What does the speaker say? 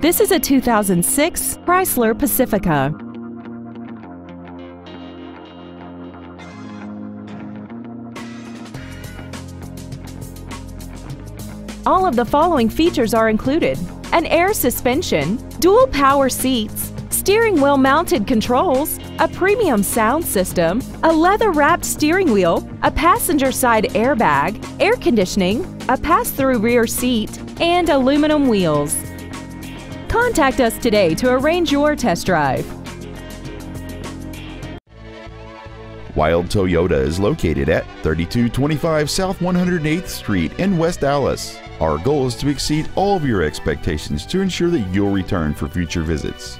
This is a 2006 Chrysler Pacifica. All of the following features are included. An air suspension, dual power seats, steering wheel mounted controls, a premium sound system, a leather wrapped steering wheel, a passenger side airbag, air conditioning, a pass through rear seat, and aluminum wheels. Contact us today to arrange your test drive. Wilde Toyota is located at 3225 South 108th Street in West Allis. Our goal is to exceed all of your expectations to ensure that you'll return for future visits.